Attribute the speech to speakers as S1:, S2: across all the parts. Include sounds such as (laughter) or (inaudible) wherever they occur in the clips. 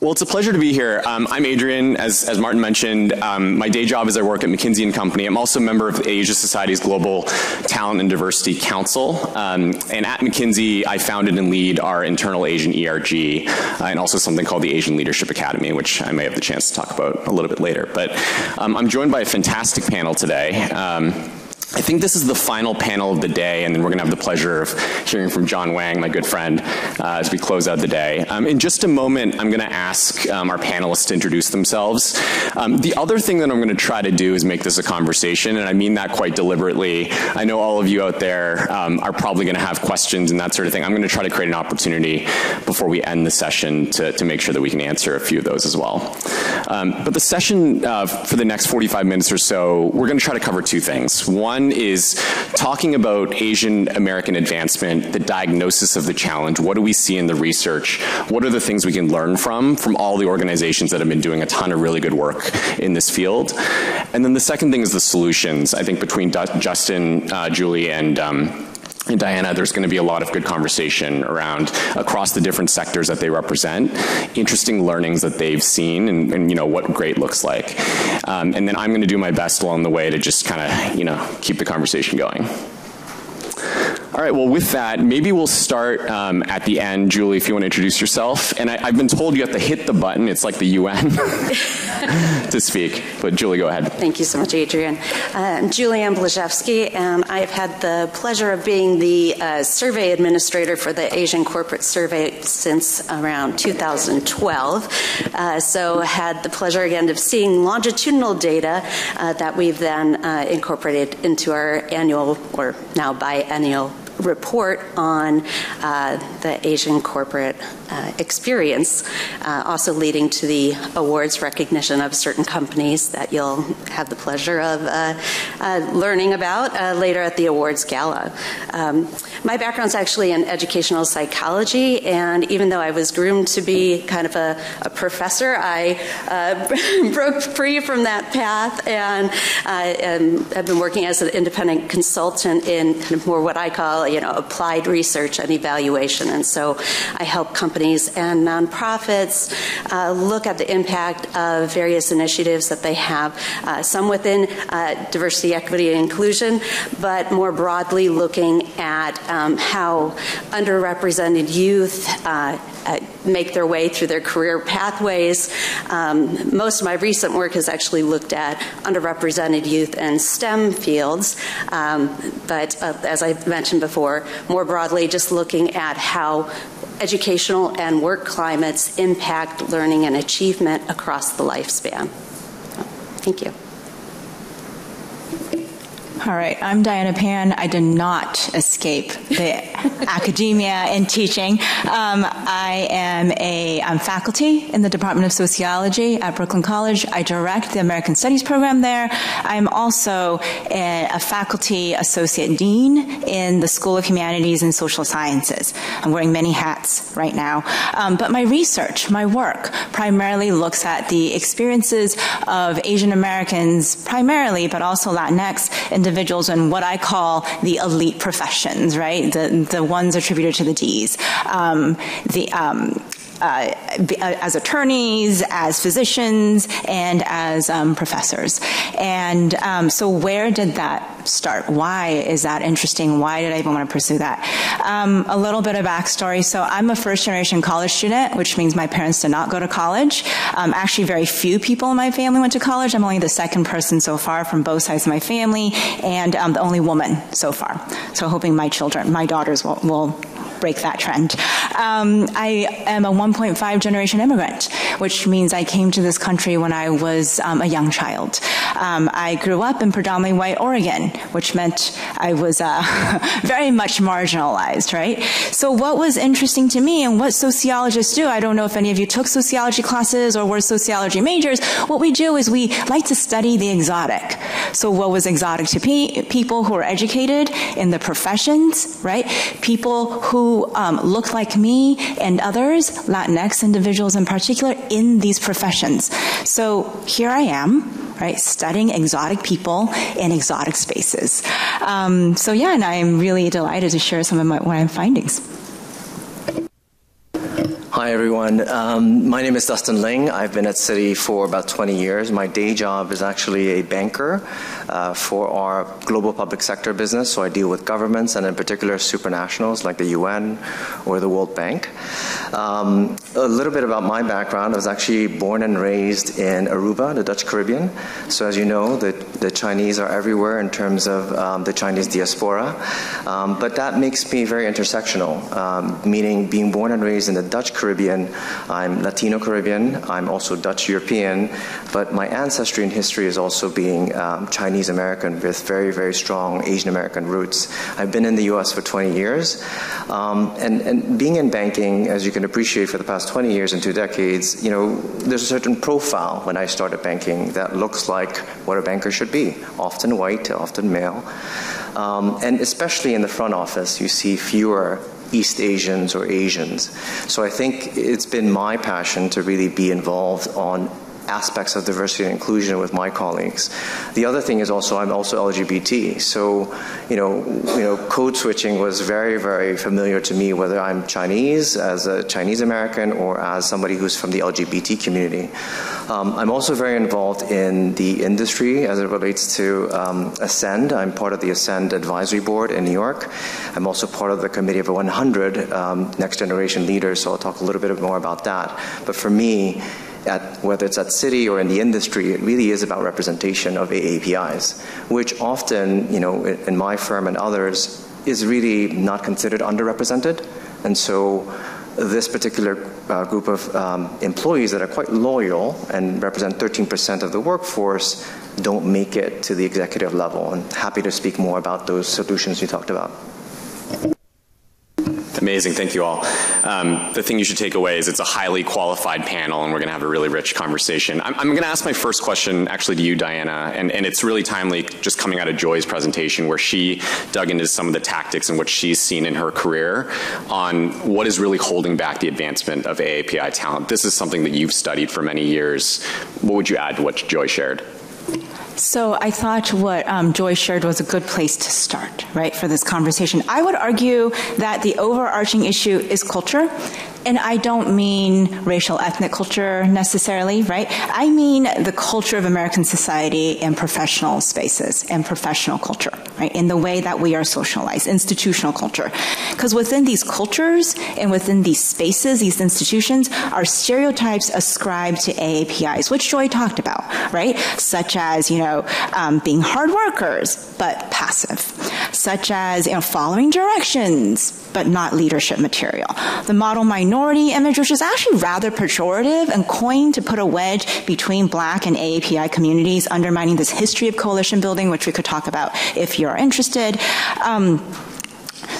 S1: Well, it's a pleasure to be here. Um, I'm Adrian, as, as Martin mentioned. Um, my day job is I work at McKinsey and Company. I'm also a member of the Asia Society's Global Talent and Diversity Council. Um, and at McKinsey, I founded and lead our internal Asian ERG uh, and also something called the Asian Leadership Academy, which I may have the chance to talk about a little bit later. But um, I'm joined by a fantastic panel today. I think this is the final panel of the day, and then we're going to have the pleasure of hearing from John Wang, my good friend, uh, as we close out the day. Um, in just a moment, I'm going to ask um, our panelists to introduce themselves. Um, the other thing that I'm going to try to do is make this a conversation, and I mean that quite deliberately. I know all of you out there um, are probably going to have questions and that sort of thing. I'm going to try to create an opportunity before we end the session to, to make sure that we can answer a few of those as well. Um, but the session uh, for the next 45 minutes or so, we're going to try to cover two things. One, one is talking about Asian American advancement, the diagnosis of the challenge. What do we see in the research? What are the things we can learn from, from all the organizations that have been doing a ton of really good work in this field? And then the second thing is the solutions. I think between Dustin, uh, Julie, and um, and Diana, there's going to be a lot of good conversation around across the different sectors that they represent, interesting learnings that they've seen, and, and you know what great looks like. Um, and then I'm going to do my best along the way to just kind of you know keep the conversation going. All right, well, with that, maybe we'll start um, at the end. Julie, if you want to introduce yourself. And I, have been told you have to hit the button, it's like the UN, (laughs) to speak. But Julie, go ahead.
S2: Thank you so much, Adrian. Uh, Julianne Blazevski, and I've had the pleasure of being the uh, survey administrator for the Asian Corporate Survey since around 2012. Uh, so had the pleasure again of seeing longitudinal data uh, that we've then uh, incorporated into our annual, or now biennial report on uh, the Asian corporate uh, experience, uh, also leading to the awards recognition of certain companies that you'll have the pleasure of uh, uh, learning about uh, later at the awards gala. Um, my background is actually in educational psychology, and even though I was groomed to be kind of a, a professor, I (laughs) broke free from that path and, and have been working as an independent consultant in kind of more what I call you know, applied research and evaluation. And so I help companies and nonprofits uh, look at the impact of various initiatives that they have, uh, some within uh, diversity, equity, and inclusion, but more broadly looking at um, how underrepresented youth uh, uh, make their way through their career pathways. Um, most of my recent work has actually looked at underrepresented youth in STEM fields, um, but uh, as I mentioned before, more broadly, just looking at how educational and work climates impact learning and achievement across the lifespan. Thank you.
S3: All right, I'm Diana Pan. I did not escape the (laughs) academia and teaching. Um, I am a I'm faculty in the Department of Sociology at Brooklyn College. I direct the American Studies program there. I'm also a, a faculty associate dean in the School of Humanities and Social Sciences. I'm wearing many hats right now. Um, but my research, my work, primarily looks at the experiences of Asian Americans, primarily, but also Latinx individuals individuals in what I call the elite professions, right? The, the ones attributed to the Ds. Um, the, um, uh, as attorneys, as physicians, and as um, professors. And um, so, where did that start? Why is that interesting? Why did I even want to pursue that? Um, a little bit of backstory. So, I'm a first generation college student, which means my parents did not go to college. Um, actually, very few people in my family went to college. I'm only the second person so far from both sides of my family, and um, the only woman so far. So, hoping my children, my daughters, will, will break that trend. Um, I am a 1.5 generation immigrant, which means I came to this country when I was um, a young child. Um, I grew up in predominantly white Oregon, which meant I was uh, (laughs) very much marginalized, right? So what was interesting to me and what sociologists do, I don't know if any of you took sociology classes or were sociology majors, what we do is we like to study the exotic. So what was exotic to pe people who are educated in the professions, right? People who um, look like me and others, Latinx individuals in particular, in these professions. So here I am, right, studying exotic people in exotic spaces. Um, so yeah, and I'm really delighted to share some of my, my findings.
S4: Hi, everyone. Um, my name is Dustin Ling. I've been at Citi for about 20 years. My day job is actually a banker uh, for our global public sector business. So I deal with governments and, in particular, supranationals like the UN or the World Bank. Um, a little bit about my background I was actually born and raised in Aruba, the Dutch Caribbean. So, as you know, the, the Chinese are everywhere in terms of um, the Chinese diaspora. Um, but that makes me very intersectional, um, meaning being born and raised in the Dutch Caribbean. I'm Latino Caribbean. I'm also Dutch European. But my ancestry and history is also being um, American with very, very strong Asian American roots. I've been in the US for 20 years. Um, and, and being in banking, as you can appreciate for the past 20 years and two decades, you know, there's a certain profile when I started banking that looks like what a banker should be often white, often male. Um, and especially in the front office, you see fewer East Asians or Asians. So I think it's been my passion to really be involved on aspects of diversity and inclusion with my colleagues. The other thing is also I'm also LGBT, so you know you know code switching was very very familiar to me whether I'm Chinese as a Chinese American or as somebody who's from the LGBT community. Um, I'm also very involved in the industry as it relates to um, Ascend. I'm part of the Ascend Advisory Board in New York. I'm also part of the Committee of 100 um, Next Generation Leaders, so I'll talk a little bit more about that. But for me, at, whether it's at Citi or in the industry, it really is about representation of AAPIs, which often, you know, in my firm and others, is really not considered underrepresented. And so this particular uh, group of um, employees that are quite loyal and represent 13% of the workforce don't make it to the executive level. And happy to speak more about those solutions you talked about.
S1: Amazing. Thank you all. Um, the thing you should take away is it's a highly qualified panel and we're going to have a really rich conversation. I'm, I'm going to ask my first question actually to you, Diana, and, and it's really timely just coming out of Joy's presentation where she dug into some of the tactics and what she's seen in her career on what is really holding back the advancement of AAPI talent. This is something that you've studied for many years. What would you add to what Joy shared?
S3: So I thought what um, Joy shared was a good place to start, right, for this conversation. I would argue that the overarching issue is culture and I don't mean racial ethnic culture necessarily, right? I mean the culture of American society and professional spaces and professional culture, right? In the way that we are socialized, institutional culture. Because within these cultures and within these spaces, these institutions, are stereotypes ascribed to AAPIs, which Joy talked about, right? Such as, you know, um, being hard workers, but passive. Such as, you know, following directions, but not leadership material. The model minority image, which is actually rather pejorative and coined to put a wedge between black and AAPI communities, undermining this history of coalition building, which we could talk about if you're interested. Um,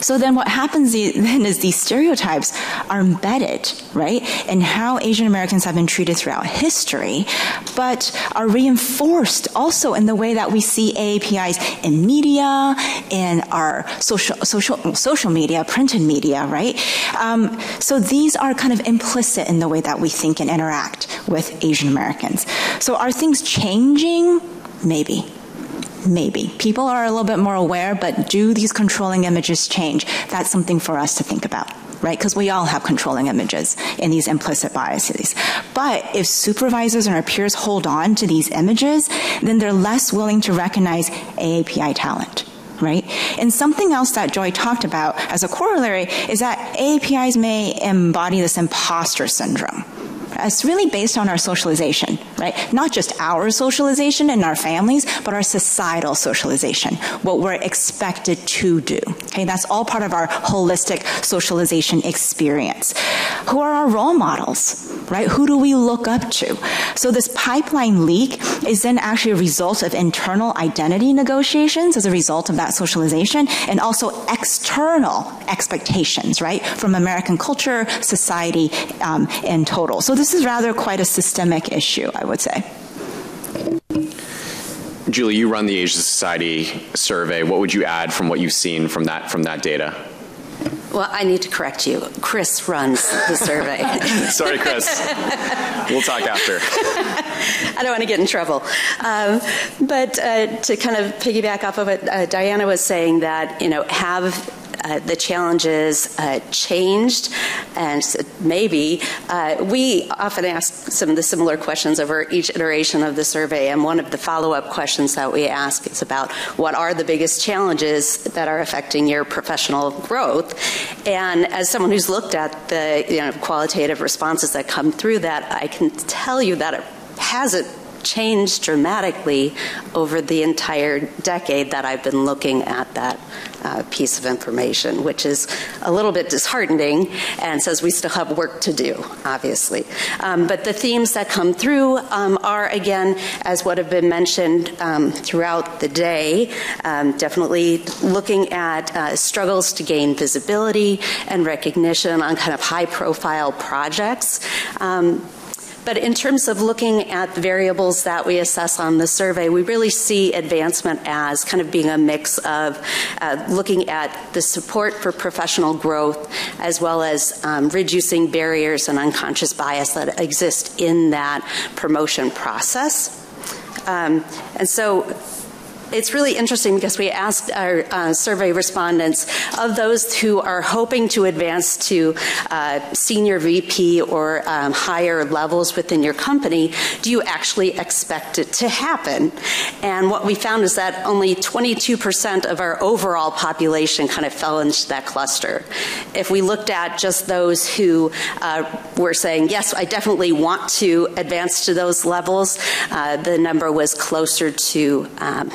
S3: so then what happens then is these stereotypes are embedded, right, in how Asian Americans have been treated throughout history, but are reinforced also in the way that we see AAPIs in media, in our social, social, social media, printed media, right? Um, so these are kind of implicit in the way that we think and interact with Asian Americans. So are things changing? Maybe. Maybe. People are a little bit more aware, but do these controlling images change? That's something for us to think about right? Because we all have controlling images in these implicit biases. But if supervisors and our peers hold on to these images, then they're less willing to recognize AAPI talent. Right? And something else that Joy talked about as a corollary is that AAPIs may embody this imposter syndrome it's really based on our socialization, right? Not just our socialization in our families, but our societal socialization, what we're expected to do. Okay, that's all part of our holistic socialization experience. Who are our role models, right? Who do we look up to? So this pipeline leak is then actually a result of internal identity negotiations as a result of that socialization and also external expectations, right? From American culture, society, um, in total. So this is rather quite a systemic issue, I would say.
S1: Julie, you run the Asia Society survey. What would you add from what you've seen from that from that data?
S2: Well, I need to correct you. Chris runs the survey. (laughs)
S1: Sorry, Chris. we'll talk after. (laughs)
S2: I don't want to get in trouble. Um, but uh, to kind of piggyback off of what uh, Diana was saying, that you know have the challenges uh, changed, and maybe uh, we often ask some of the similar questions over each iteration of the survey. And one of the follow-up questions that we ask is about what are the biggest challenges that are affecting your professional growth. And as someone who's looked at the you know, qualitative responses that come through that, I can tell you that it hasn't changed dramatically over the entire decade that I've been looking at that uh, piece of information, which is a little bit disheartening and says we still have work to do, obviously. Um, but the themes that come through um, are, again, as what have been mentioned um, throughout the day, um, definitely looking at uh, struggles to gain visibility and recognition on kind of high profile projects. But in terms of looking at the variables that we assess on the survey, we really see advancement as kind of being a mix of uh, looking at the support for professional growth as well as um, reducing barriers and unconscious bias that exist in that promotion process. Um, and so it's really interesting because we asked our uh, survey respondents of those who are hoping to advance to uh, senior VP or um, higher levels within your company, do you actually expect it to happen? And what we found is that only 22% of our overall population kind of fell into that cluster. If we looked at just those who uh, were saying, yes, I definitely want to advance to those levels, uh, the number was closer to um,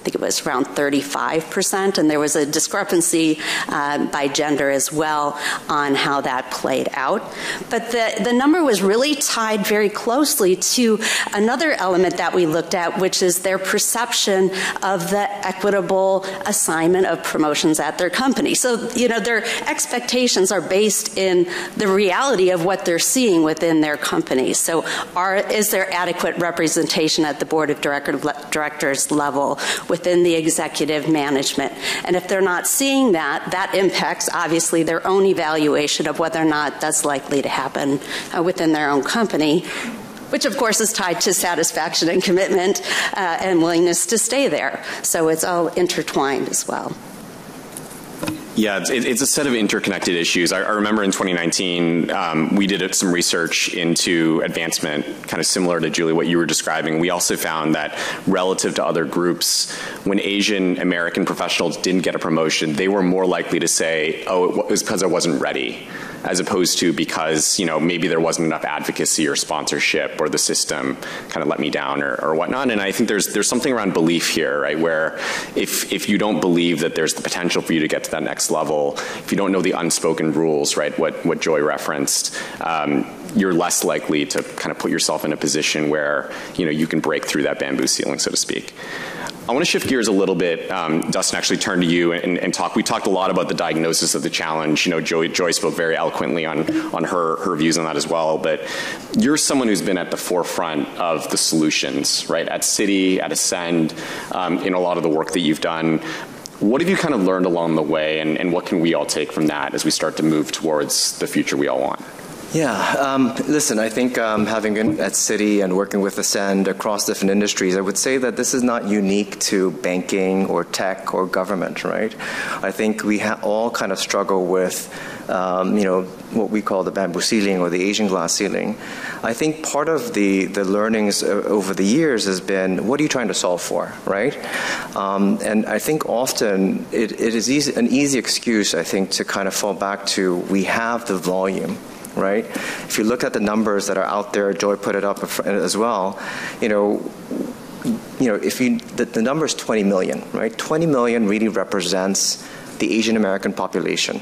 S2: I think it was around 35%, and there was a discrepancy uh, by gender as well on how that played out. But the, the number was really tied very closely to another element that we looked at, which is their perception of the equitable assignment of promotions at their company. So, you know, their expectations are based in the reality of what they're seeing within their company. So, are, is there adequate representation at the board of director, directors level within the executive management. And if they're not seeing that, that impacts obviously their own evaluation of whether or not that's likely to happen uh, within their own company which of course is tied to satisfaction and commitment uh, and willingness to stay there. So it's all intertwined as well.
S1: Yeah, it's, it's, a set of interconnected issues. I, I remember in 2019, um, we did some research into advancement, kind of similar to Julie, what you were describing. We also found that relative to other groups, when Asian American professionals didn't get a promotion, they were more likely to say, oh, it was because I wasn't ready as opposed to because you know maybe there wasn't enough advocacy or sponsorship or the system kind of let me down or, or whatnot. And I think there's there's something around belief here, right? Where if if you don't believe that there's the potential for you to get to that next level, if you don't know the unspoken rules, right? What what Joy referenced. Um, you're less likely to kind of put yourself in a position where you know you can break through that bamboo ceiling, so to speak. I want to shift gears a little bit. Um, Dustin, actually turn to you and, and, talk. We talked a lot about the diagnosis of the challenge. You know, Joy, Joy spoke very eloquently on, on her, her views on that as well. But you're someone who's been at the forefront of the solutions, right? At Citi, at Ascend, um, in a lot of the work that you've done. What have you kind of learned along the way, and, and what can we all take from that as we start to move towards the future we all want?
S4: Yeah, um, listen, I think um, having been at Citi and working with Ascend across different industries, I would say that this is not unique to banking or tech or government, right? I think we all kind of struggle with, um, you know, what we call the bamboo ceiling or the Asian glass ceiling. I think part of the, the learnings over the years has been what are you trying to solve for, right? Um, and I think often it, it is easy, an easy excuse, I think, to kind of fall back to we have the volume right? If you look at the numbers that are out there, Joy put it up as well, you know, you know, if you, the, the number is 20 million, right? 20 million really represents the Asian American population.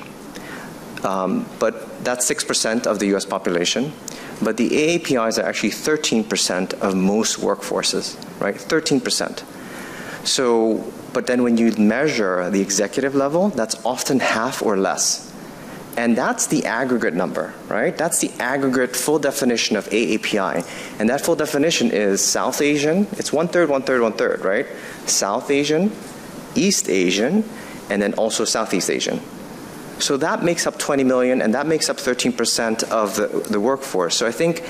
S4: Um, but that's 6% of the US population. But the AAPIs are actually 13% of most workforces, right? 13%. So, but then when you measure the executive level, that's often half or less. And that's the aggregate number, right? That's the aggregate full definition of AAPI. And that full definition is South Asian, it's one third, one third, one third, right? South Asian, East Asian, and then also Southeast Asian. So that makes up 20 million, and that makes up 13% of the, the workforce. So I think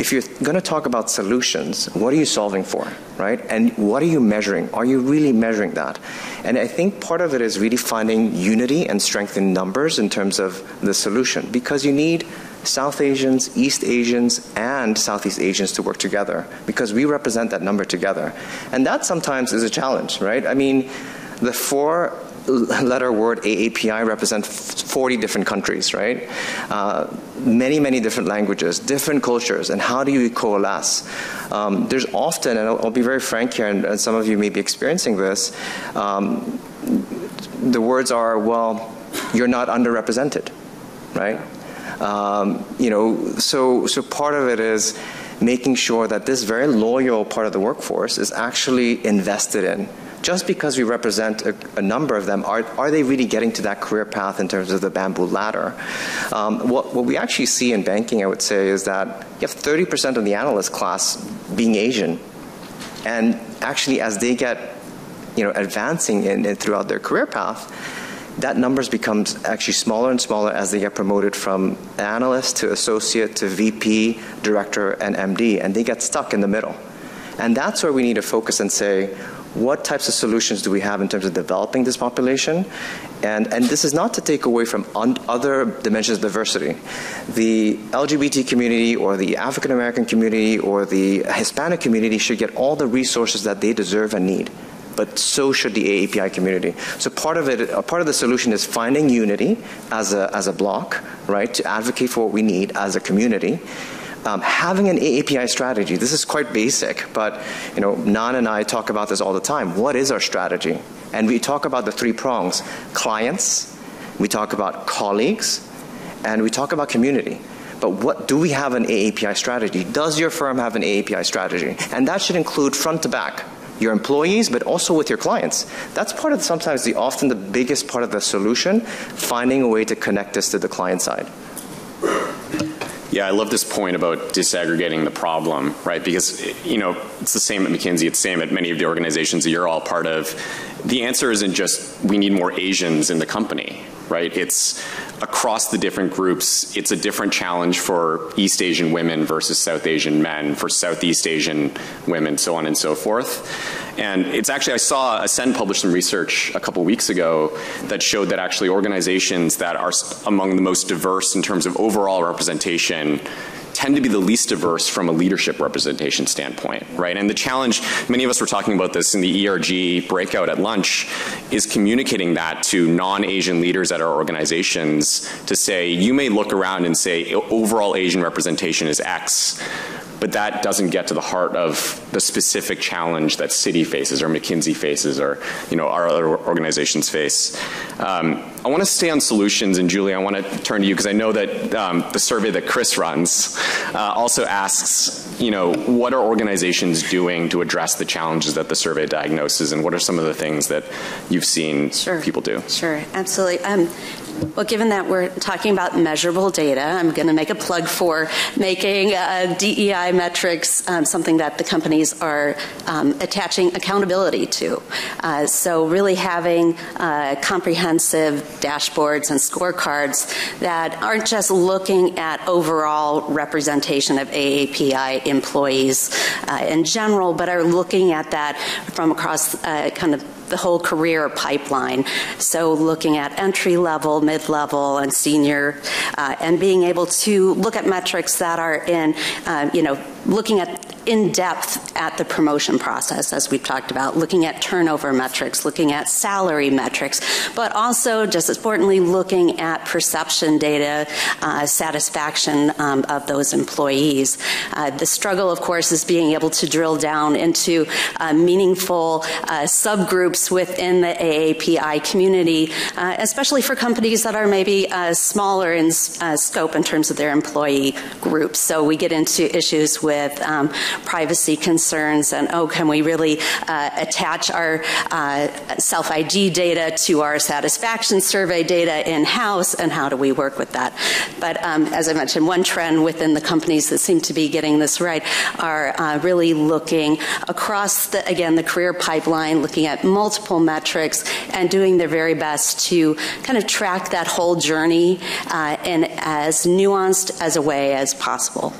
S4: if you're going to talk about solutions, what are you solving for, right? And what are you measuring? Are you really measuring that? And I think part of it is really finding unity and strength in numbers in terms of the solution because you need South Asians, East Asians, and Southeast Asians to work together because we represent that number together. And that sometimes is a challenge, right? I mean, the four letter word AAPI represents 40 different countries, right? Uh, many, many different languages, different cultures, and how do you coalesce? Um, there's often, and I'll, I'll, be very frank here, and, and, some of you may be experiencing this, um, the words are, well, you're not underrepresented, right? Um, you know, so, so part of it is making sure that this very loyal part of the workforce is actually invested in. Just because we represent a, a number of them, are, are they really getting to that career path in terms of the bamboo ladder? Um, what, what we actually see in banking, I would say, is that you have 30% of the analyst class being Asian. And actually, as they get you know, advancing in, in throughout their career path, that numbers becomes actually smaller and smaller as they get promoted from analyst to associate to VP, director, and MD, and they get stuck in the middle. And that's where we need to focus and say, what types of solutions do we have in terms of developing this population? And, and this is not to take away from other dimensions of diversity. The LGBT community or the African American community or the Hispanic community should get all the resources that they deserve and need but so should the AAPI community. So part of it, part of the solution is finding unity as a, as a block, right, to advocate for what we need as a community. Um, having an API strategy, this is quite basic, but you know, Nan and I talk about this all the time. What is our strategy? And we talk about the three prongs: clients, we talk about colleagues, and we talk about community. But what do we have an AAPI strategy? Does your firm have an AAPI strategy? And that should include front to back your employees, but also with your clients. That's part of sometimes the often the biggest part of the solution, finding a way to connect this to the client side.
S1: Yeah, I love this point about disaggregating the problem, right? Because, you know, it's the same at McKinsey, it's the same at many of the organizations that you're all part of. The answer isn't just we need more Asians in the company, right? It's across the different groups, it's a different challenge for East Asian women versus South Asian men, for Southeast Asian women, so on and so forth. And it's actually, I saw Ascend publish some research a couple weeks ago that showed that actually organizations that are among the most diverse in terms of overall representation tend to be the least diverse from a leadership representation standpoint, right? And the challenge, many of us were talking about this in the ERG breakout at lunch, is communicating that to non-Asian leaders at our organizations to say, you may look around and say overall Asian representation is X, but that doesn't get to the heart of the specific challenge that Citi faces or McKinsey faces or you know our other organizations face. Um, I want to stay on solutions, and Julie, I want to turn to you because I know that um, the survey that Chris runs uh, also asks, you know, what are organizations doing to address the challenges that the survey diagnoses, and what are some of the things that you've seen
S2: sure.
S1: people do?
S2: Sure, absolutely. Um, well, given that we're talking about measurable data, I'm going to make a plug for making uh, DEI metrics um, something that the companies are um, attaching accountability to. Uh, so, really having uh, comprehensive dashboards and scorecards that aren't just looking at overall representation of AAPI employees uh, in general, but are looking at that from across uh, kind of the whole career pipeline. So looking at entry level, mid level, and senior, uh, and being able to look at metrics that are in, uh, you know, looking at in depth at the promotion process, as we've talked about, looking at turnover metrics, looking at salary metrics, but also, just as importantly, looking at perception data, uh, satisfaction um, of those employees. Uh, the struggle, of course, is being able to drill down into uh, meaningful uh, subgroups within the AAPI community, uh, especially for companies that are maybe uh, smaller in scope in terms of their employee groups. So we get into issues with um, privacy concerns and oh, can we really uh, attach our uh, self ID data to our satisfaction survey data in house and how do we work with that? But um, as I mentioned, one trend within the companies that seem to be getting this right are uh, really looking across the, again, the career pipeline, looking at multiple metrics and doing their very best to kind of track that whole journey uh, in as nuanced as a way as possible.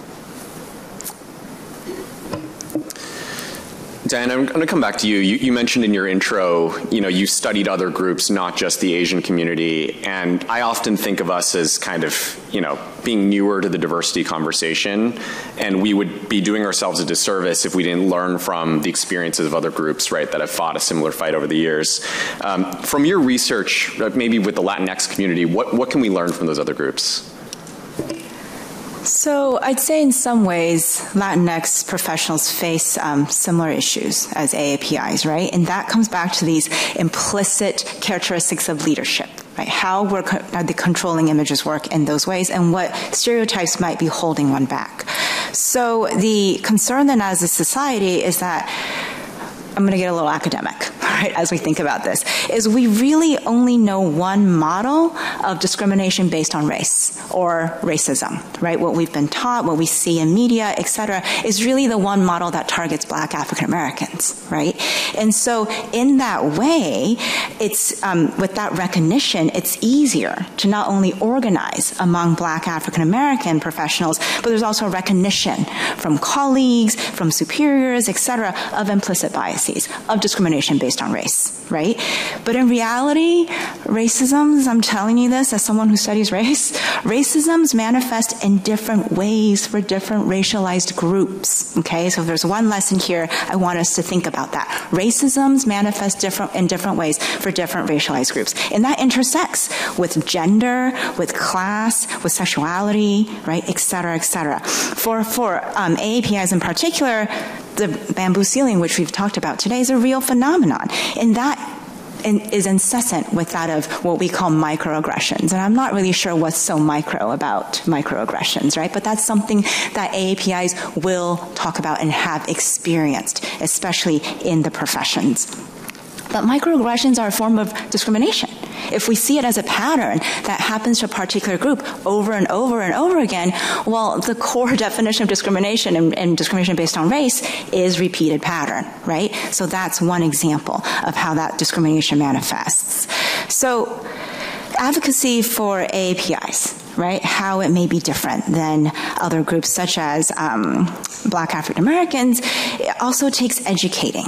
S1: Dan, I'm going to come back to you. you. You mentioned in your intro, you know, you studied other groups, not just the Asian community. And I often think of us as kind of, you know, being newer to the diversity conversation. And we would be doing ourselves a disservice if we didn't learn from the experiences of other groups, right, that have fought a similar fight over the years. Um, from your research, uh, maybe with the Latinx community, what, what can we learn from those other groups?
S3: So I'd say in some ways, Latinx professionals face um, similar issues as AAPIs, right? And that comes back to these implicit characteristics of leadership, right? How we're the controlling images work in those ways, and what stereotypes might be holding one back. So the concern then as a society is that I'm going to get a little academic, (laughs) right, as we think about this, is we really only know one model of discrimination based on race or racism, right? What we've been taught, what we see in media, et cetera, is really the one model that targets black African Americans, right? And so in that way, it's, um, with that recognition, it's easier to not only organize among black African American professionals, but there's also recognition from colleagues, from superiors, et cetera, of implicit of discrimination based on race, right? But in reality, racism, I'm telling you this as someone who studies (laughs) race, racisms manifest in different ways for different racialized groups, okay? So there's one lesson here, I want us to think about that. Racisms manifest different in different ways for different racialized groups. And that intersects with gender, with class, with sexuality, right, et cetera, et cetera. For, for um, AAPIs in particular, the bamboo ceiling, which we've talked about today, is a real phenomenon. And that is incessant with that of what we call microaggressions. And I'm not really sure what's so micro about microaggressions, right? But that's something that AAPIs will talk about and have experienced, especially in the professions. But microaggressions are a form of discrimination. If we see it as a pattern that happens to a particular group over and over and over again, well, the core (laughs) definition of discrimination and, and discrimination based on race is repeated pattern, right? So that's one example of how that discrimination manifests. So advocacy for AAPIs, right? How it may be different than other groups such as um, black African Americans, it also takes educating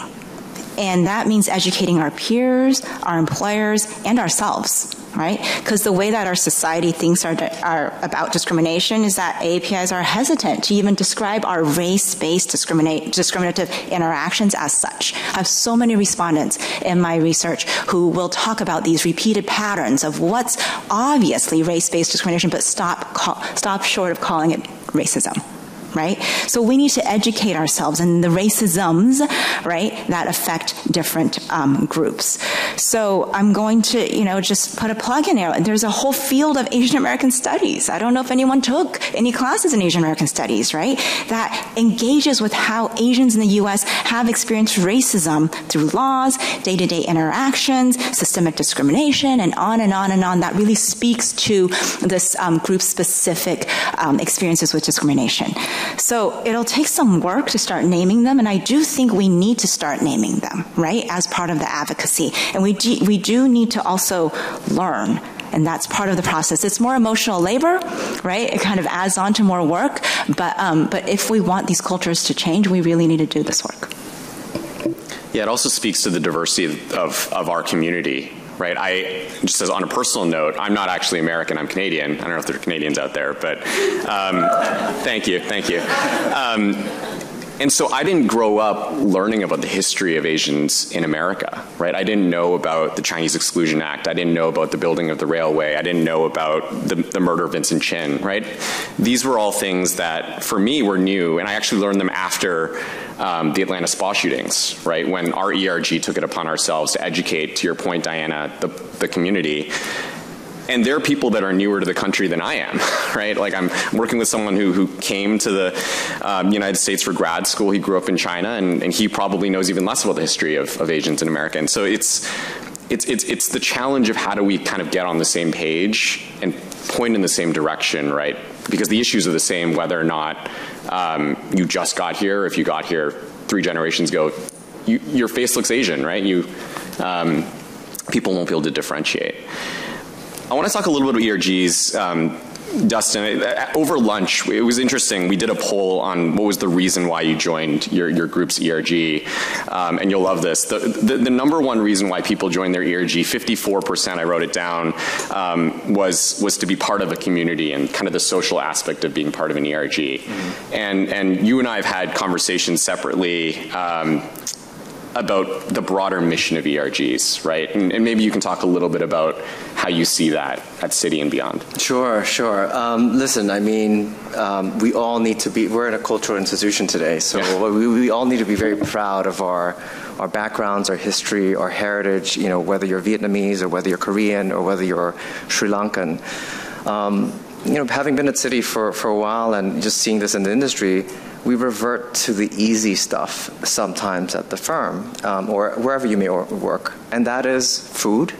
S3: and that means educating our peers, our employers, and ourselves, right? Because the way that our society thinks are, are about discrimination is that APIs are hesitant to even describe our race-based discriminative interactions as such. I have so many respondents in my research who will talk about these repeated patterns of what's obviously race-based discrimination, but stop, call, stop short of calling it racism right? So we need to educate ourselves and the racisms, right, that affect different um, groups. So I'm going to, you know, just put a plug in there. There's a whole field of Asian American studies. I don't know if anyone took any classes in Asian American studies, right, that engages with how Asians in the U.S. have experienced racism through laws, day-to-day interactions, systemic discrimination, and on and on and on. That really speaks to this um, group-specific um, experiences with discrimination. So it'll take some work to start naming them, and I do think we need to start naming them, right, as part of the advocacy. And we do, we do need to also learn and that's part of the process. It's more emotional labor, right? It kind of adds on to more work, but um, but if we want these cultures to change, we really need to do this work.
S1: Yeah, it also speaks to the diversity of, of our community, right? I just as on a personal note, I'm not actually American. I'm Canadian. I don't know if there are Canadians out there, but um, thank you, thank you. Um, and so I didn't grow up learning about the history of Asians in America, right? I didn't know about the Chinese Exclusion Act. I didn't know about the building of the railway. I didn't know about the, the murder of Vincent Chin, right? These were all things that for me were new, and I actually learned them after um, the Atlanta spa shootings, right? When our ERG took it upon ourselves to educate, to your point, Diana, the, the community and there are people that are newer to the country than I am, (laughs) right? Like I'm working with someone who, who came to the um, United States for grad school. He grew up in China, and, and he probably knows even less about the history of, of Asians in America. And so it's, it's, it's, it's the challenge of how do we kind of get on the same page and point in the same direction, right? Because the issues are the same whether or not um, you just got here, if you got here three generations ago, you, your face looks Asian, right? You, um, people won't be able to differentiate. I want to talk a little bit about ERGs. Um, Dustin, over lunch, it was interesting. We did a poll on what was the reason why you joined your, your group's ERG, um, and you'll love this. The, the, the, number one reason why people join their ERG, 54%, I wrote it down, um, was, was to be part of a community and kind of the social aspect of being part of an ERG. Mm -hmm. And, and you and I have had conversations separately um, about the broader mission of ERGs, right? And, and, maybe you can talk a little bit about how you see that at Citi and beyond.
S4: Sure, sure. Um, listen, I mean, um, we all need to be, we're in a cultural institution today, so yeah. we, we, all need to be very proud of our, our backgrounds, our history, our heritage, you know, whether you're Vietnamese or whether you're Korean or whether you're Sri Lankan. Um, you know, having been at Citi for, for a while and just seeing this in the industry, we revert to the easy stuff sometimes at the firm um, or wherever you may work, and that is food,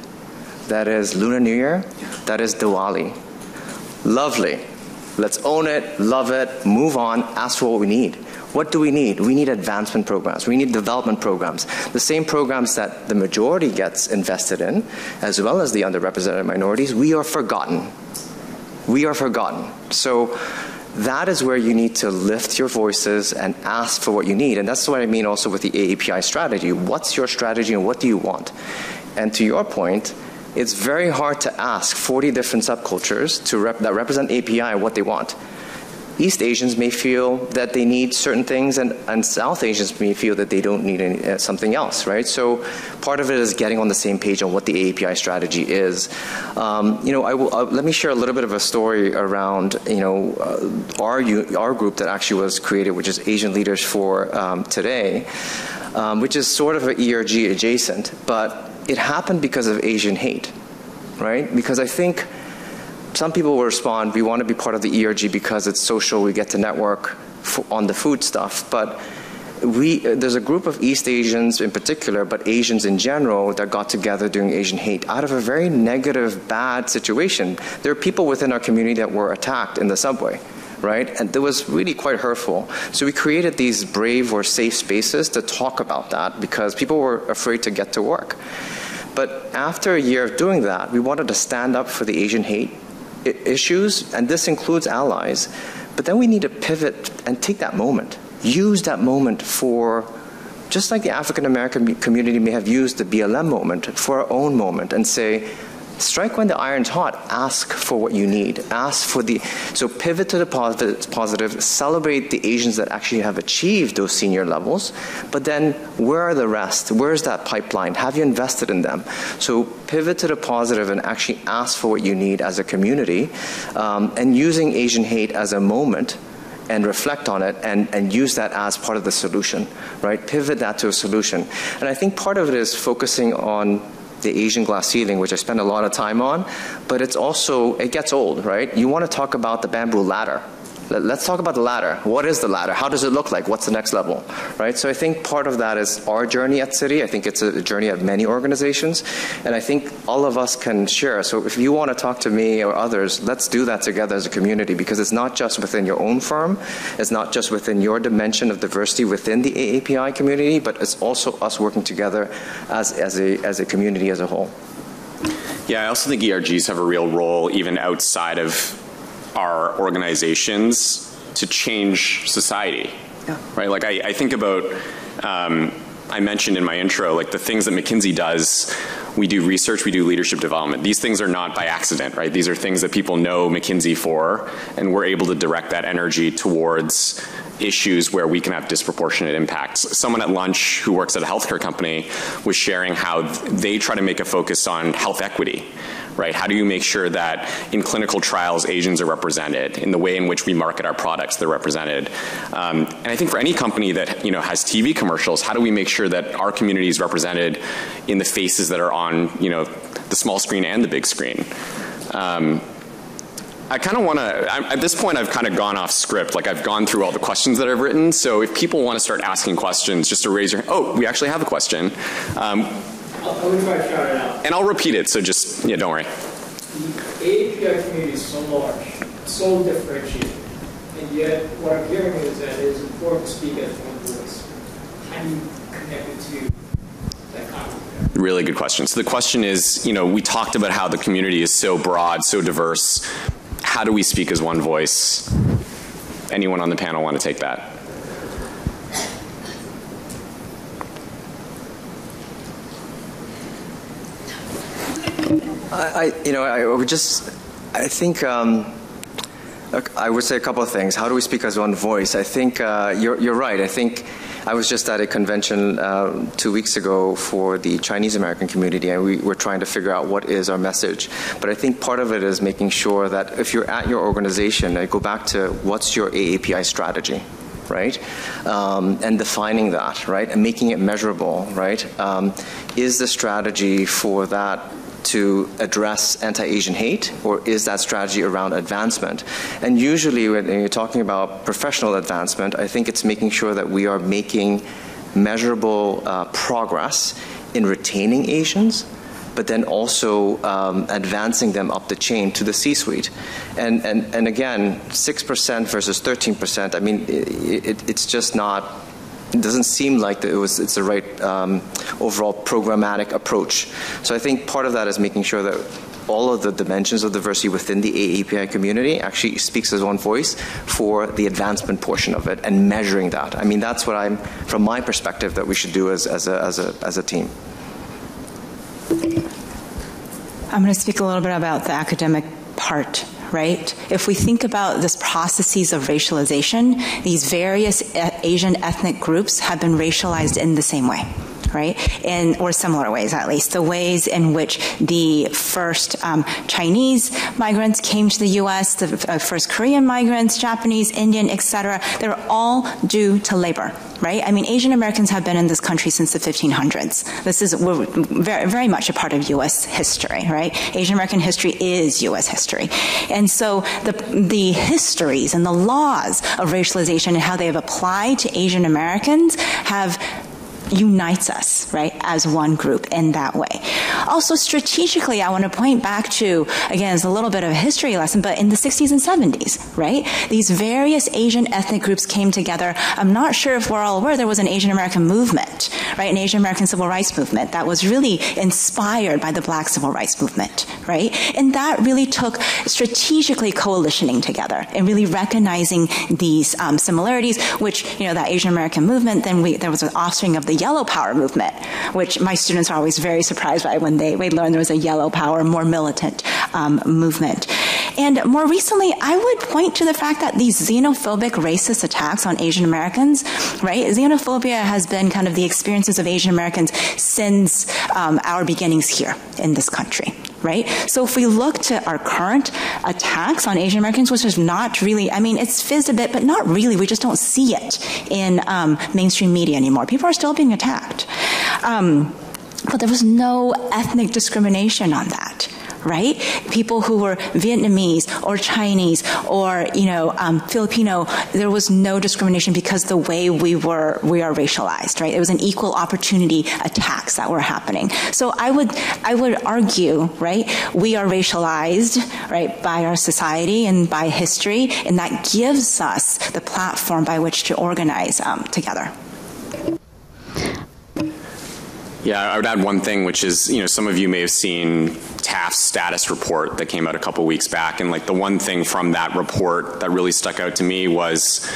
S4: that is Lunar New Year, that is Diwali. Lovely. Let's own it, love it, move on, ask for what we need. What do we need? We need advancement programs. We need development programs. The same programs that the majority gets invested in, as well as the underrepresented minorities, we are forgotten. We are forgotten. So that is where you need to lift your voices and ask for what you need. And that's what I mean also with the AAPI strategy. What's your strategy and what do you want? And to your point, it's very hard to ask 40 different subcultures to rep that represent API what they want. East Asians may feel that they need certain things, and, and South Asians may feel that they don't need any, uh, something else, right? So part of it is getting on the same page on what the API strategy is. Um, you know, I will, uh, let me share a little bit of a story around, you know, uh, our, our group that actually was created, which is Asian Leaders for um, Today, um, which is sort of an ERG adjacent, but it happened because of Asian hate, right? Because I think some people will respond, we want to be part of the ERG because it's social, we get to network on the food stuff. But we, there's a group of East Asians in particular, but Asians in general, that got together during Asian hate out of a very negative, bad situation. There are people within our community that were attacked in the subway right? And it was really quite hurtful. So we created these brave or safe spaces to talk about that because people were afraid to get to work. But after a year of doing that, we wanted to stand up for the Asian hate issues, and this includes allies. But then we need to pivot and take that moment, use that moment for just like the African American community may have used the BLM moment for our own moment and say, strike when the iron's hot. Ask for what you need. Ask for the so pivot to the positive, positive. Celebrate the Asians that actually have achieved those senior levels. But then, where are the rest? Where's that pipeline? Have you invested in them? So pivot to the positive and actually ask for what you need as a community, um, and using Asian hate as a moment and reflect on it and, and use that as part of the solution, right? Pivot that to a solution. And I think part of it is focusing on the Asian glass ceiling, which I spend a lot of time on, but it's also, it gets old, right? You want to talk about the bamboo ladder, Let's talk about the ladder. What is the ladder? How does it look like? What's the next level? Right? So I think part of that is our journey at Citi. I think it's a journey of many organizations. And I think all of us can share. So if you want to talk to me or others, let's do that together as a community because it's not just within your own firm, it's not just within your dimension of diversity within the AAPI community, but it's also us working together as, as, a, as a community as a whole.
S1: Yeah, I also think ERGs have a real role even outside of our organizations to change society. Yeah. Right? Like I, I think about, um, I mentioned in my intro, like the things that McKinsey does, we do research, we do leadership development. These things are not by accident, right? These are things that people know McKinsey for, and we're able to direct that energy towards issues where we can have disproportionate impacts. Someone at lunch who works at a healthcare company was sharing how they try to make a focus on health equity right? How do you make sure that in clinical trials Asians are represented, in the way in which we market our products they're represented? Um, and I think for any company that you know has TV commercials, how do we make sure that our community is represented in the faces that are on you know the small screen and the big screen? Um, I kind of want to, at this point I've kind of gone off script, like I've gone through all the questions that I've written, so if people want to start asking questions, just to raise your, oh, we actually have a question. Um,
S5: I'll, I'll try to shout it out.
S1: And I'll repeat it, so just, yeah, don't worry.
S5: The API community is so large, so differentiated, and yet what I'm hearing is that it is important to speak as one voice. How do you connect it to that?
S1: Really good question. So the question is, you know, we talked about how the community is so broad, so diverse, how do we speak as one voice? Anyone on the panel want to take that?
S4: I, you know, I would just, I think. Um, I would say a couple of things. How do we speak as one voice? I think uh, you're, you're right. I think I was just at a convention uh, two weeks ago for the Chinese American community, and we were trying to figure out what is our message. But I think part of it is making sure that if you're at your organization, I go back to what's your AAPI strategy? right? Um, and defining that, right? And making it measurable, right? Um, is the strategy for that to address anti-Asian hate, or is that strategy around advancement? And usually, when you're talking about professional advancement, I think it's making sure that we are making measurable uh, progress in retaining Asians, but then also um, advancing them up the chain to the C-suite. And, and, and again, 6% versus 13%, I mean, it, it, it's just not it doesn't seem like it was it's the right um, overall programmatic approach. So I think part of that is making sure that all of the dimensions of diversity within the AAPI community actually speaks as one voice for the advancement portion of it and measuring that. I mean, that's what I'm, from my perspective, that we should do as, as, a, as, a, as a team.
S3: I'm going to speak a little bit about the academic part right? If we think about this processes of racialization, these various Asian ethnic groups have been racialized in the same way right? In or similar ways, at least the ways in which the first um, Chinese migrants came to the U.S., the uh, first Korean migrants, Japanese, Indian, etc. They're all due to labor, right? I mean, Asian Americans have been in this country since the 1500s. This is very, very much a part of U.S. history, right? Asian American history is U.S. history. And so the, the histories and the laws of racialization and how they have applied to Asian Americans have unites us, right, as one group in that way. Also, strategically, I want to point back to, again, it's a little bit of a history lesson, but in the 60s and 70s, right, these various Asian ethnic groups came together. I'm not sure if we're all aware there was an Asian American movement, right, an Asian American civil rights movement that was really inspired by the black civil rights movement, right? And that really took strategically coalitioning together and really recognizing these um, similarities, which, you know, that Asian American movement, then we, there was an offspring of the yellow power movement, which my students are always very surprised by when they, learn there was a yellow power, more militant um, movement. And more recently, I would point to the fact that these xenophobic racist attacks on Asian Americans, right? Xenophobia has been kind of the experiences of Asian Americans since um, our beginnings here in this country, right? So if we look to our current attacks on Asian Americans, which is not really, I mean, it's fizzed a bit, but not really. We just don't see it in um, mainstream media anymore. People are still being attacked. Um, but there was no ethnic discrimination on that right? People who were Vietnamese or Chinese or you know um, Filipino, there was no discrimination because the way we were we are racialized, right? It was an equal opportunity attacks that were happening. So I would I would argue, right? We are racialized, right, by our society and by history, and that gives us the platform by which to organize um, together.
S1: Yeah, I would add one thing, which is, you know, some of you may have seen TAAF's status report that came out a couple weeks back. And like the one thing from that report that really stuck out to me was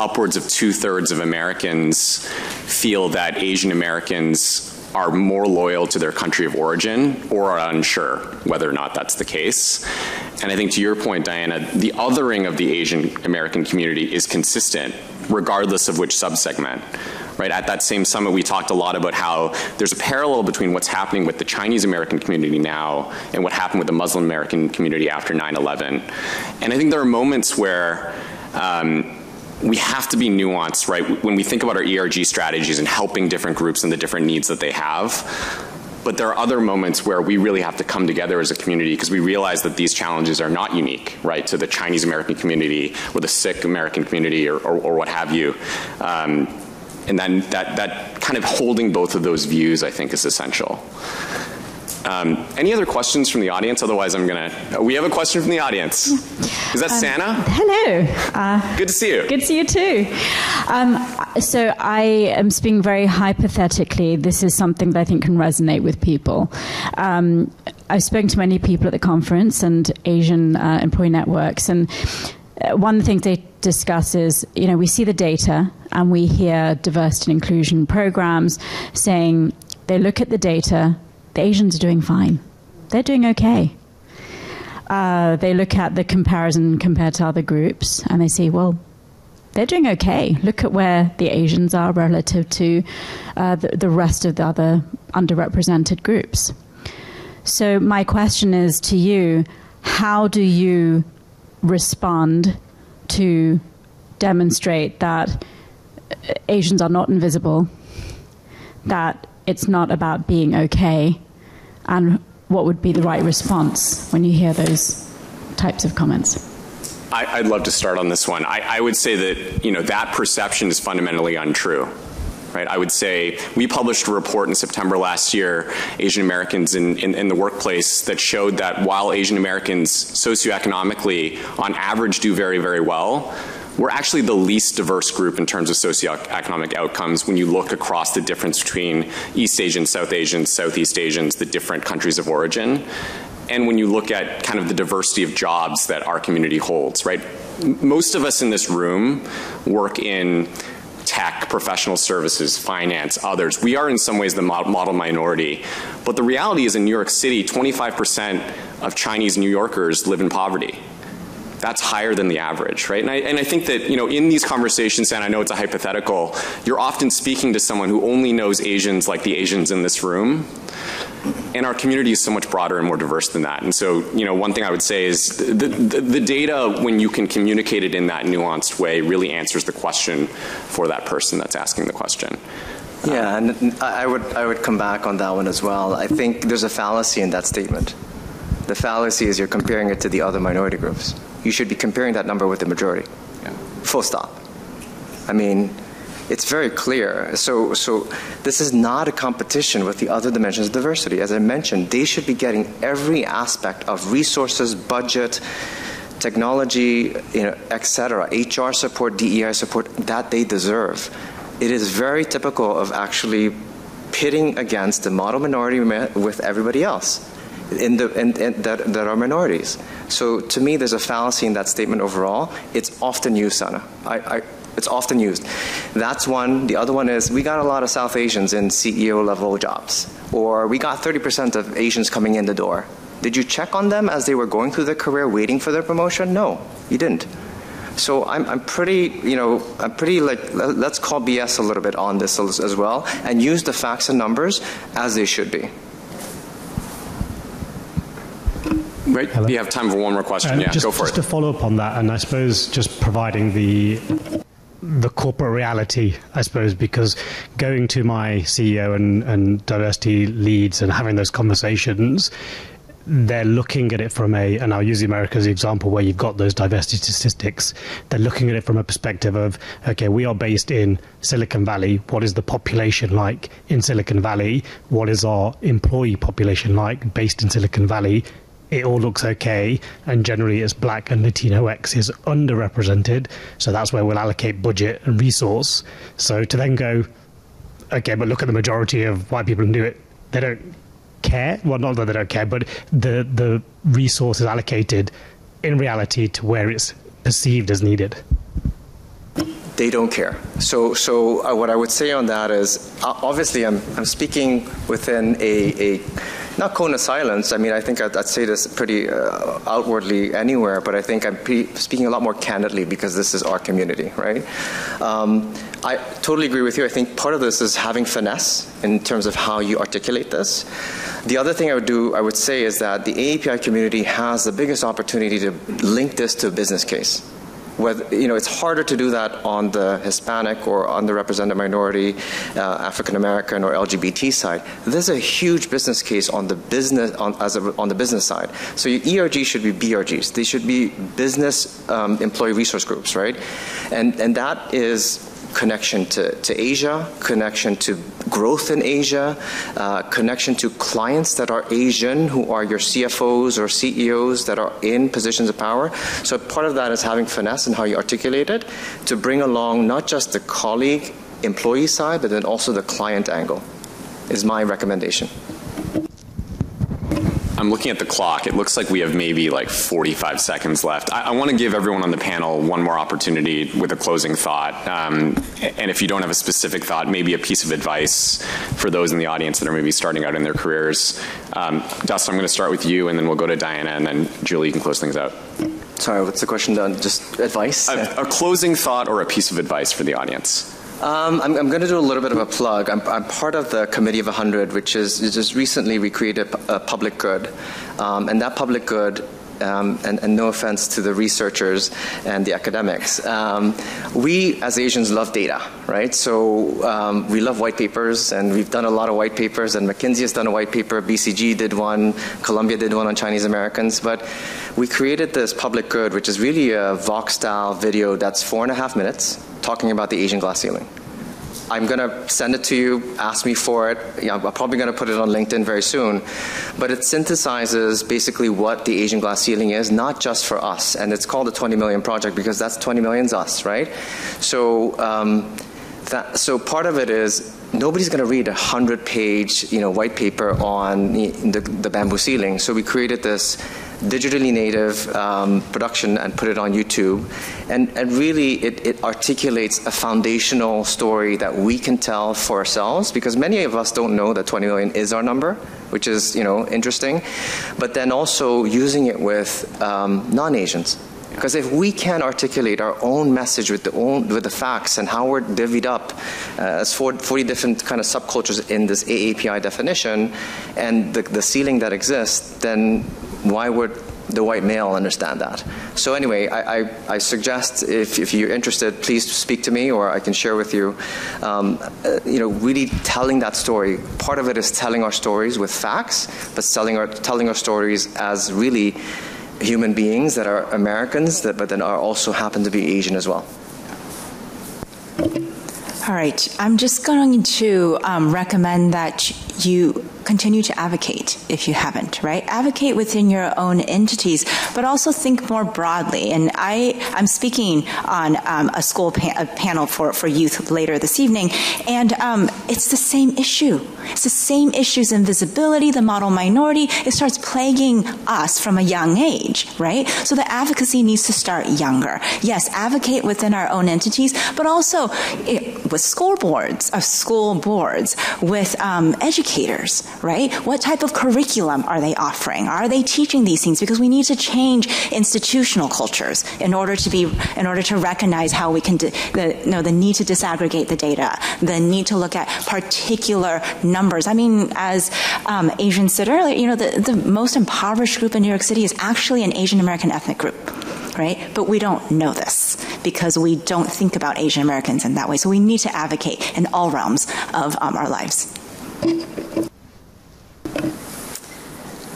S1: upwards of two thirds of Americans feel that Asian Americans are more loyal to their country of origin or are unsure whether or not that's the case. And I think to your point, Diana, the othering of the Asian American community is consistent regardless of which subsegment right? At that same summit, we talked a lot about how there's a parallel between what's happening with the Chinese American community now and what happened with the Muslim American community after 9/11. And I think there are moments where um, we have to be nuanced, right? When we think about our ERG strategies and helping different groups and the different needs that they have. But there are other moments where we really have to come together as a community because we realize that these challenges are not unique, right, to the Chinese American community or the Sikh American community or, or, or what have you. Um, and then that, that kind of holding both of those views, I think, is essential. Um, any other questions from the audience? Otherwise, I'm gonna. We have a question from the audience. Is that um, Santa?
S6: Hello.
S1: Uh, good to see you.
S6: Good to see you too. Um, so I am speaking very hypothetically. This is something that I think can resonate with people. Um, I've spoken to many people at the conference and Asian uh, employee networks, and uh, one of the things they discuss is, you know, we see the data and we hear diversity and inclusion programs saying they look at the data the Asians are doing fine. They're doing okay. Uh, they look at the comparison compared to other groups and they say, well, they're doing okay. Look at where the Asians are relative to uh, the, the rest of the other underrepresented groups. So, my question is to you how do you respond to demonstrate that Asians are not invisible, that it's not about being okay, and what would be the right response when you hear those types of comments?
S1: I, would love to start on this one. I, I would say that you know that perception is fundamentally untrue. Right? I would say we published a report in September last year, Asian Americans in, in, in, the workplace, that showed that while Asian Americans socioeconomically, on average, do very, very well, we're actually the least diverse group in terms of socioeconomic outcomes when you look across the difference between East Asians, South Asians, Southeast Asians, the different countries of origin. And when you look at kind of the diversity of jobs that our community holds, right? Most of us in this room work in tech, professional services, finance, others. We are in some ways the model minority. But the reality is in New York City, 25% of Chinese New Yorkers live in poverty that's higher than the average, right? And I, and I think that, you know, in these conversations, and I know it's a hypothetical, you're often speaking to someone who only knows Asians like the Asians in this room. And our community is so much broader and more diverse than that. And so, you know, one thing I would say is the, the, the data, when you can communicate it in that nuanced way, really answers the question for that person that's asking the question.
S4: Yeah, and I would I would come back on that one as well. I think there's a fallacy in that statement. The fallacy is you're comparing it to the other minority groups you should be comparing that number with the majority. Yeah. Full stop. I mean, it's very clear. So, so this is not a competition with the other dimensions of diversity. As I mentioned, they should be getting every aspect of resources, budget, technology, you know, etc., HR support, DEI support that they deserve. It is very typical of actually pitting against the model minority with everybody else in the, in, in, that, that are minorities. So to me, there's a fallacy in that statement overall. It's often used, Sana. I, I, it's often used. That's one. The other one is we got a lot of South Asians in CEO level jobs, or we got 30% of Asians coming in the door. Did you check on them as they were going through their career, waiting for their promotion? No, you didn't. So I'm, I'm pretty, you know, I'm pretty like, let's call BS a little bit on this as, as well and use the facts and numbers as they should be.
S1: Right. Hello? You have time for one more question. Um, yeah,
S7: just,
S1: go for
S7: just
S1: it.
S7: Just to follow up on that, and I suppose just providing the the corporate reality, I suppose, because going to my CEO and, and diversity leads and having those conversations, they're looking at it from a, and I'll use America as the example where you've got those diversity statistics. They're looking at it from a perspective of, okay, we are based in Silicon Valley. What is the population like in Silicon Valley? What is our employee population like based in Silicon Valley? It all looks okay, and generally it's black and Latino X is underrepresented, so that's where we'll allocate budget and resource. So to then go, okay, but look at the majority of white people who do it, they don't care. Well, not that they don't care, but the the resource is allocated in reality to where it's perceived as needed.
S4: They don't care. So, so uh, what I would say on that is, uh, obviously, I'm I'm speaking within a, a not cone of silence. I mean, I think I'd, I'd say this pretty uh, outwardly anywhere, but I think I'm speaking a lot more candidly because this is our community, right? Um, I totally agree with you. I think part of this is having finesse in terms of how you articulate this. The other thing I would do, I would say, is that the AAPI community has the biggest opportunity to link this to a business case whether, you know, it's harder to do that on the Hispanic or underrepresented minority, uh, African American or LGBT side. There's a huge business case on the business on, as a, on the business side. So your ERG should be BRGs. They should be business um, employee resource groups, right? And and that is connection to, to Asia, connection to growth in Asia, uh, connection to clients that are Asian, who are your CFOs or CEOs that are in positions of power. So part of that is having finesse in how you articulate it to bring along not just the colleague, employee side, but then also the client angle, is my recommendation.
S1: I'm looking at the clock. It looks like we have maybe like 45 seconds left. I, I want to give everyone on the panel one more opportunity with a closing thought. Um, and if you don't have a specific thought, maybe a piece of advice for those in the audience that are maybe starting out in their careers. Um, Dustin, I'm going to start with you, and then we'll go to Diana, and then Julie, you can close things out.
S4: Sorry, what's the question done? Just advice?
S1: A, a closing thought or a piece of advice for the audience.
S4: Um, I'm, I'm, going to do a little bit of a plug. I'm, I'm, part of the Committee of 100, which is just recently we created a public good. Um, and that public good um, and, and, no offense to the researchers and the academics, um, we as Asians love data, right? So um, we love white papers, and we've done a lot of white papers, and McKinsey has done a white paper, BCG did one, Columbia did one on Chinese Americans, but we created this public good, which is really a Vox style video that's four and a half minutes talking about the Asian glass ceiling. I'm going to send it to you, ask me for it. Yeah, I'm probably going to put it on LinkedIn very soon. But it synthesizes basically what the Asian glass ceiling is, not just for us. And it's called the 20 million project because that's 20 million's us, right? So, um, that, so part of it is nobody's going to read a hundred page you know white paper on the, the bamboo ceiling so we created this digitally native um, production and put it on YouTube. And, and really, it, it articulates a foundational story that we can tell for ourselves because many of us don't know that 20 million is our number, which is you know interesting. But then also using it with um, non-Asians. Because if we can articulate our own message with the, own, with the facts and how we're divvied up uh, as 40 different kind of subcultures in this AAPI definition and the, the ceiling that exists, then why would the white male understand that? So anyway, I, I, I suggest if, if, you're interested, please speak to me or I can share with you. Um, uh, you know, really telling that story. Part of it is telling our stories with facts, but telling our, telling our stories as really human beings that are Americans, that, but then are also happen to be Asian as well.
S3: All right, I'm just going to um, recommend that you continue to advocate if you haven't, right? Advocate within your own entities, but also think more broadly. And I, I'm speaking on um, a school pa- a panel for, for youth later this evening, and um, it's the same issue. It's the same issues in visibility, the model minority. It starts plaguing us from a young age, right? So the advocacy needs to start younger. Yes, advocate within our own entities, but also it, with school boards, of school boards, with um, educators, right? What type of curriculum are they offering? Are they teaching these things? Because we need to change institutional cultures in order to be, in order to recognize how we can, the, you know, the need to disaggregate the data, the need to look at particular numbers. I mean, as um, Adrian said earlier, you know, the, the most impoverished group in New York City is actually an Asian American ethnic group right? But we don't know this because we don't think about Asian Americans in that way. So we need to advocate in all realms of um, our lives.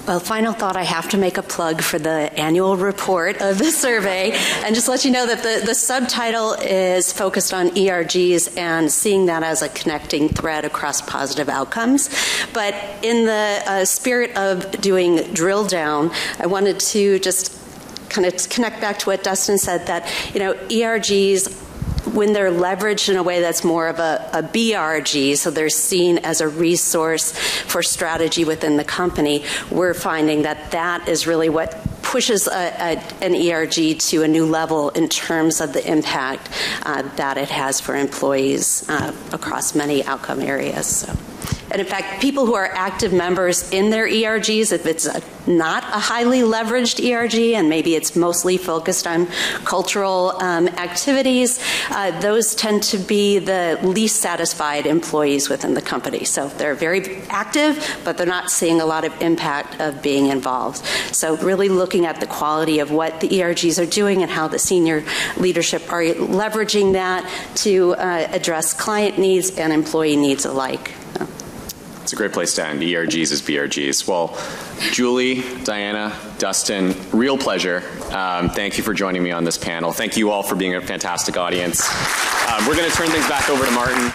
S2: Well, final thought I have to make a plug for the annual report of the survey and just let you know that the, the subtitle is focused on ERGs and seeing that as a connecting thread across positive outcomes. But in the uh, spirit of doing drill down, I wanted to just kind of connect back to what Dustin said that, you know, ERGs when they're leveraged in a way that's more of a, a, BRG, so they're seen as a resource for strategy within the company, we're finding that that is really what pushes a, a, an ERG to a new level in terms of the impact uh, that it has for employees uh, across many outcome areas. So. And in fact, people who are active members in their ERGs, if it's a, not a highly leveraged ERG and maybe it's mostly focused on cultural um, activities, uh, those tend to be the least satisfied employees within the company. So they're very active, but they're not seeing a lot of impact of being involved. So really looking at the quality of what the ERGs are doing and how the senior leadership are leveraging that to uh, address client needs and employee needs alike.
S1: It's a great place to end. ERGs is BRGs. Well, Julie, Diana, Dustin, real pleasure. Um, thank you for joining me on this panel. Thank you all for being a fantastic audience. Um, we're going to turn things back over to Martin.